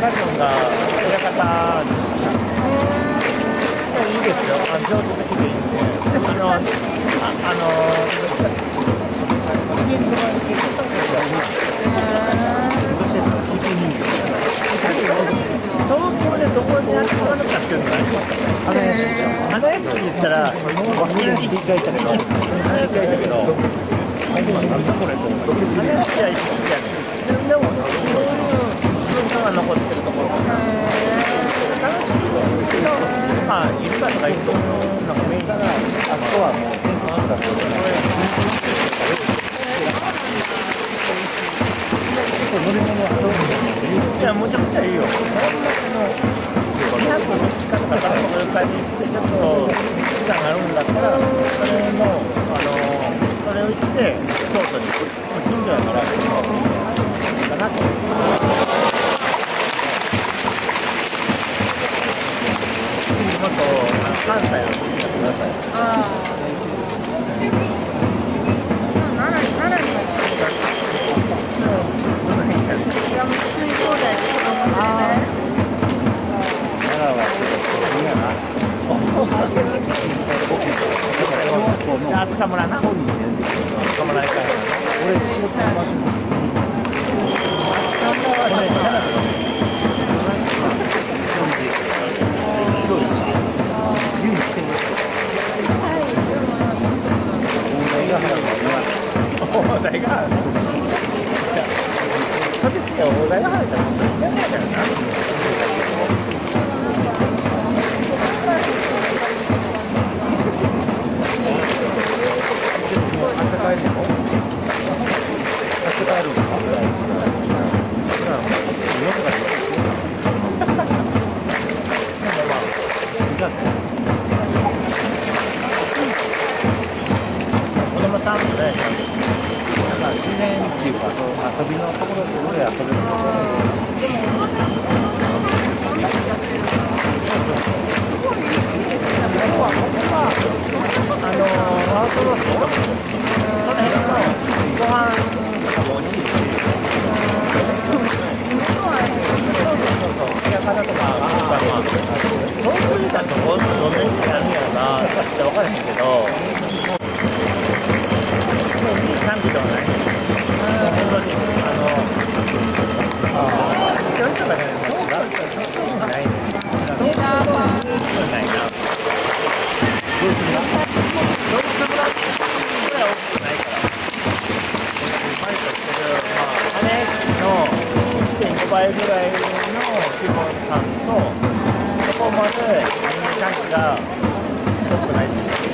原君が親方でした。いいですよ、あ上手的でいいんで、あの、ああの、東京でどこに集まるかっていうのがありますよね。花屋敷行ったら、花屋敷がいたけど、花屋敷がいたけど、花屋敷は行き過ぎやねん。でも、そういが残ってるところ楽しいよ。まあ、いるかとかいると思うのがメインだから、あそこはもう、天気あったいや、むちゃくちゃいいよ。200の期間とかからこういう感じで、ちょっと時間があるんだったら、もっと関西を聞いてください。ああ。奈良奈良にいやもう水郷で子供連れて。奈良はちょっといいやな。飛鳥村な。飛鳥村行か。ない俺、飛鳥そうですよ、大台が入ったら、やないからな。子供さんもね、なんか自然っていうか、遊びのところすごい遊べるところあのワークロスその辺のご飯とかも美味しいし、そうそうそう、親方とか、まあ、東京にだとどんなにあるんやろなって分からへんけど、もういい感じではない。本当に、あの、ああ、そういう人がね、まあ、違う人はないね。東京はないな。どうするのどうするのぐらい大きくないから。毎年してる、まあ、羽根の1.5倍ぐらいの規模感と、そこまでタンクが良くないです。